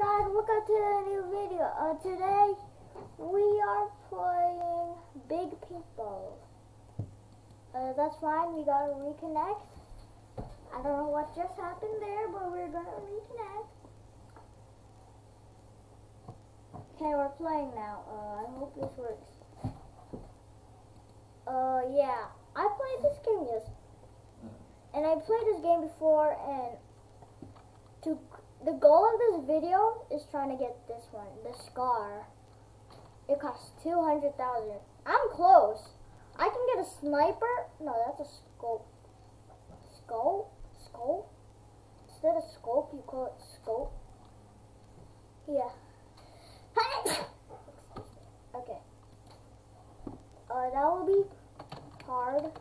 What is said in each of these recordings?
guys, welcome to the new video. Uh, today we are playing Big Paintball. Uh, that's fine, we gotta reconnect. I don't know what just happened there, but we're gonna reconnect. Okay, we're playing now. Uh, I hope this works. Uh, yeah, I played this game yes, and I played this game before, and the goal of this video is trying to get this one, the scar. It costs two hundred thousand. I'm close. I can get a sniper. No, that's a scope. Scope? Scope? Instead of scope, you call it scope. Yeah. okay. Uh, that will be hard.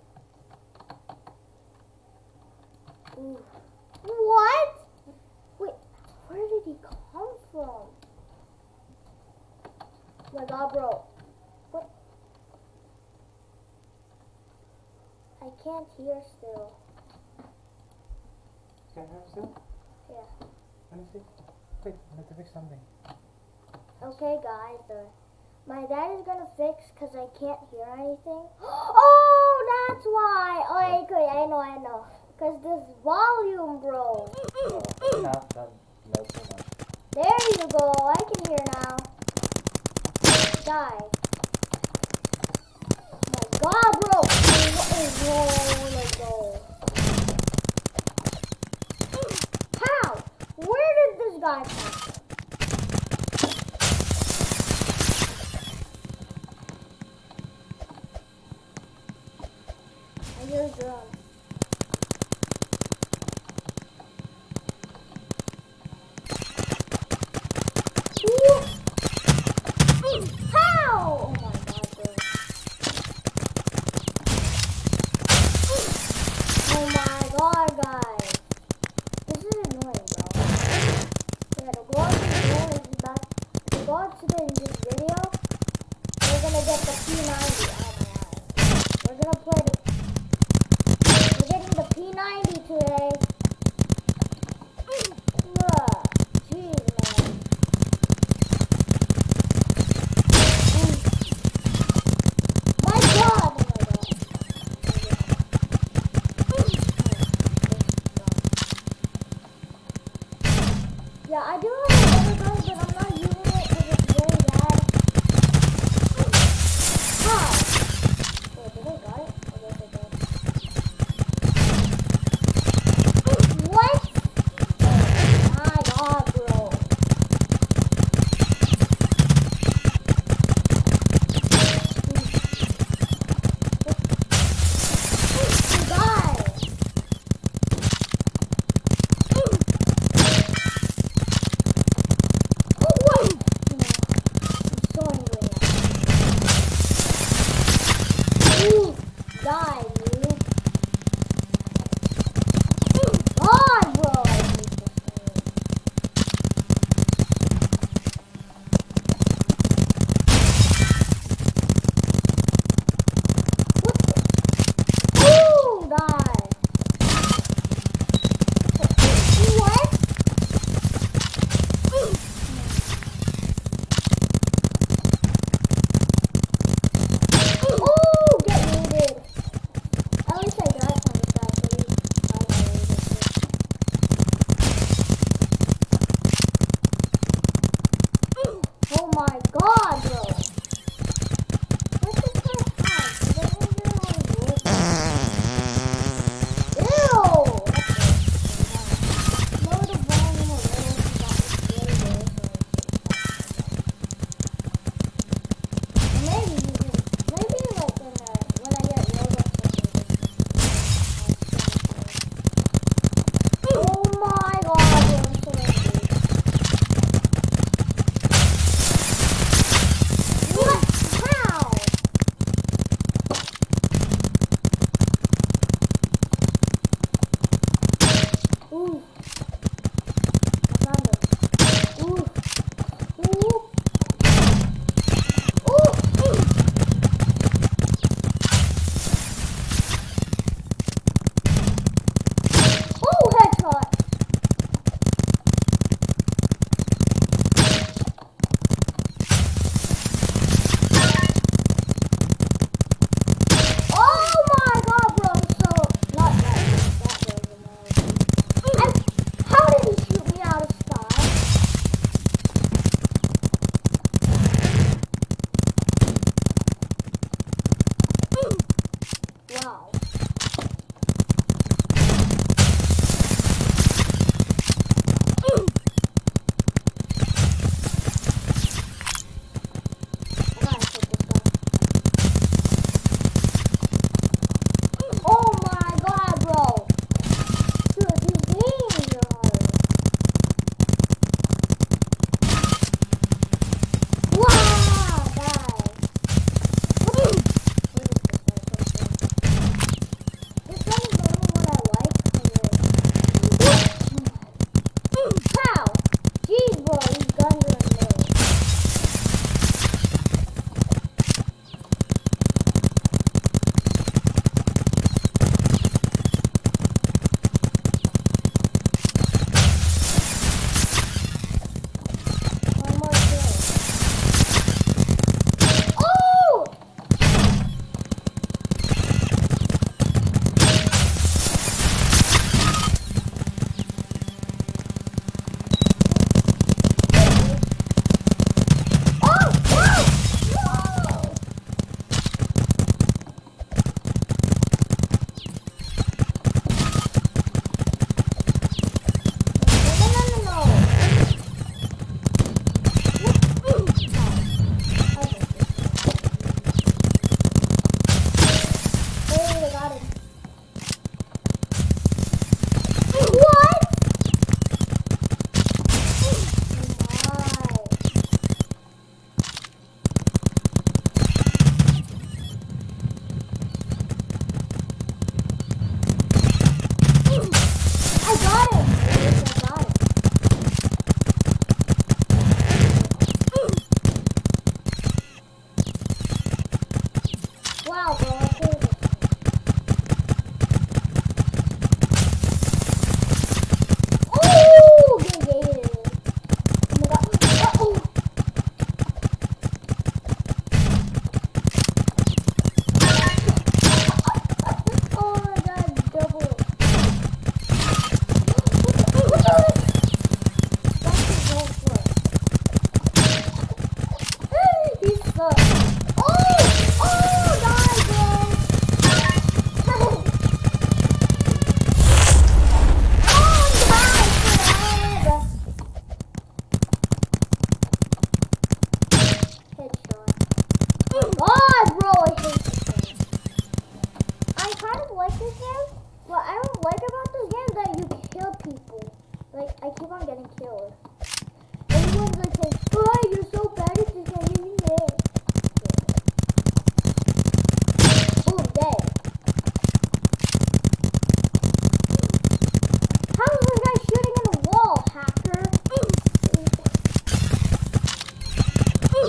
Ooh. What? Wait, where did he come from? Oh my god, bro. What? I can't hear still. Can I have still? Yeah. Let me see. Wait, I have to fix something. Okay, guys. Uh, my dad is gonna fix because I can't hear anything. Oh, that's why. Oh, I okay, I know, I know. Because this volume, bro. Not, not, no, too much. There you go. I can hear now. Die. Oh my god, bro. What is wrong? Let's go. How? Where did this guy come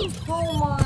你痛吗？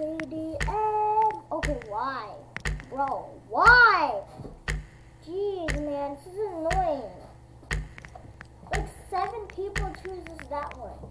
KDM. Uh, okay, why? Bro, why? Jeez, man, this is annoying. Like, seven people chooses that one.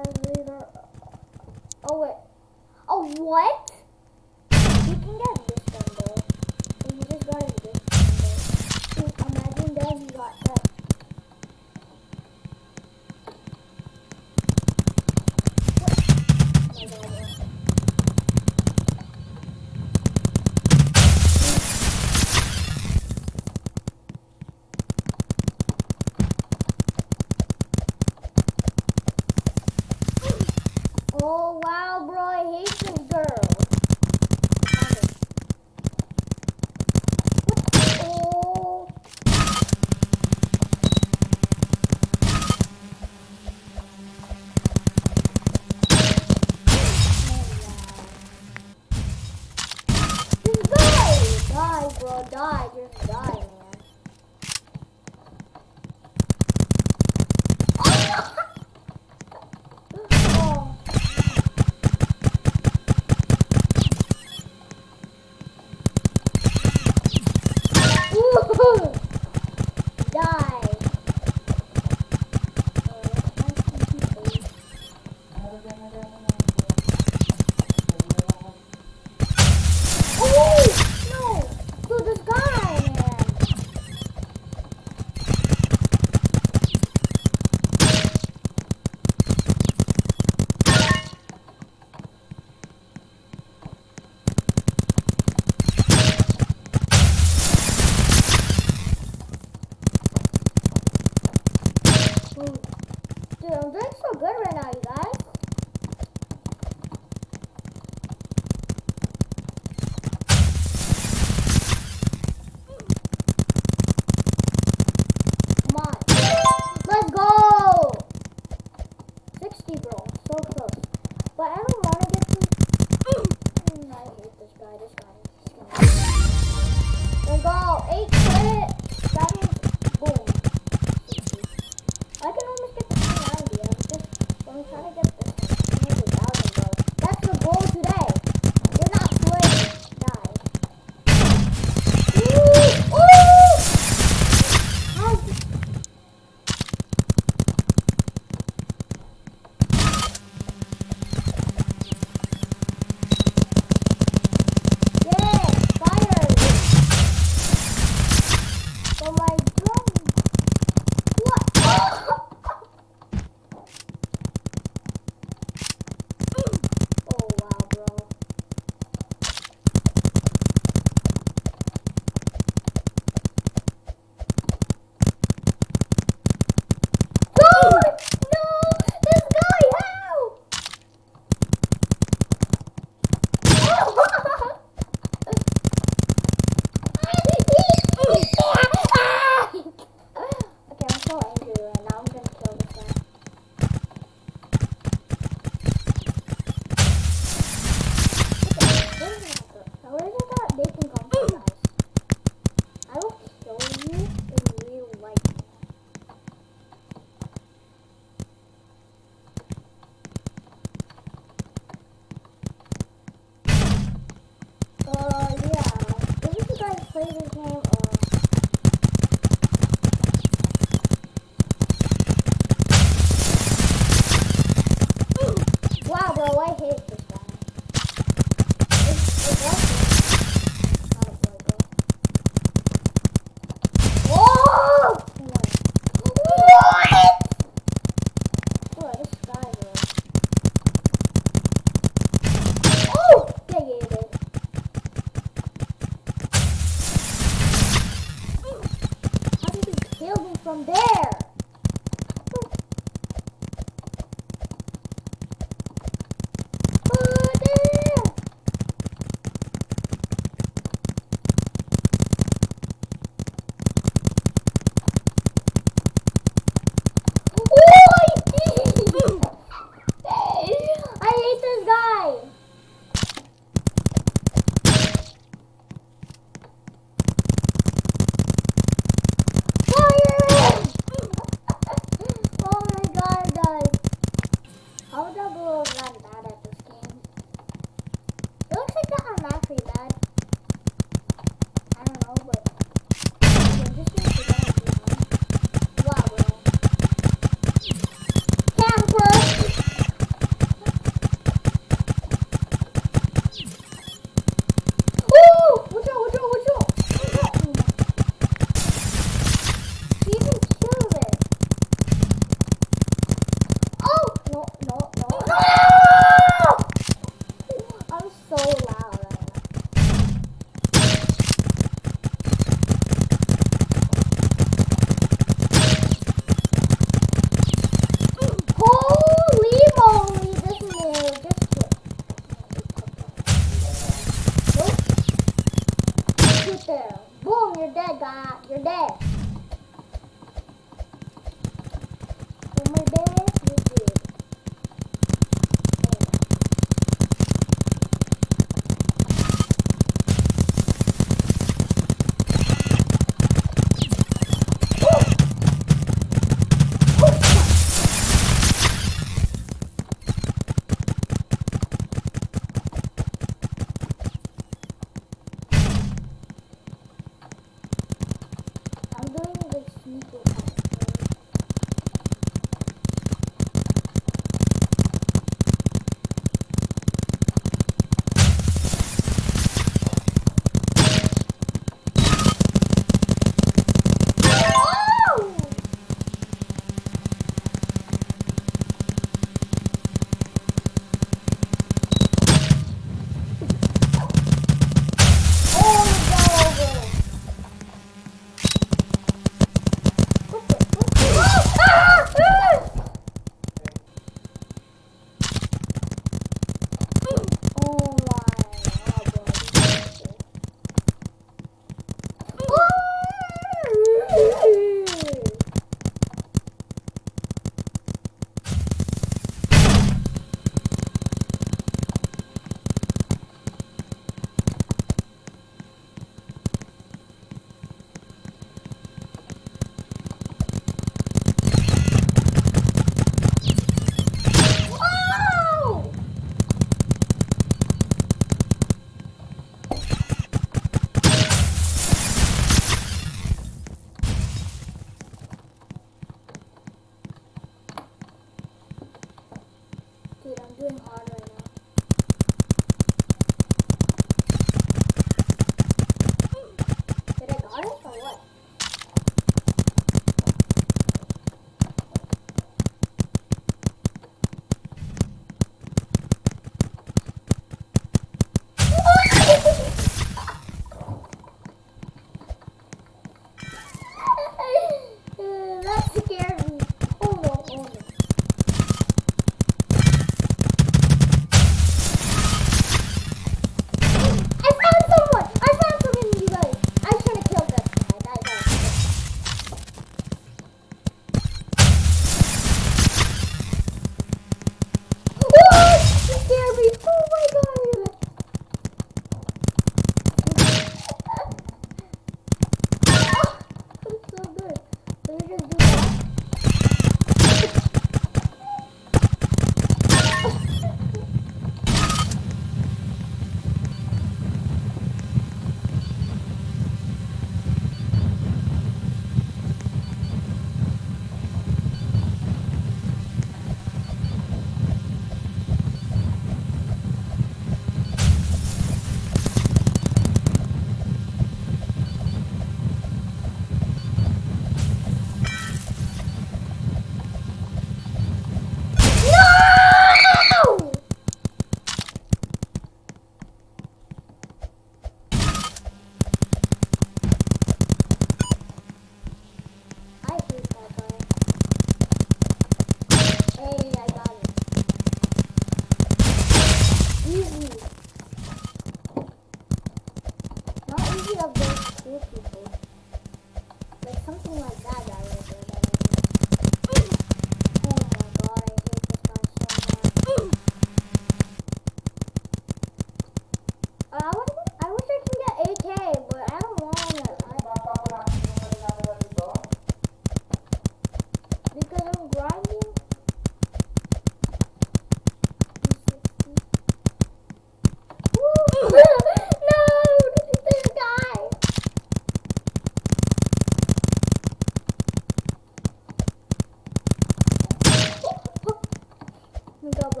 Let me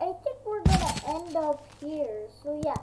I think we're gonna end up here. So yeah.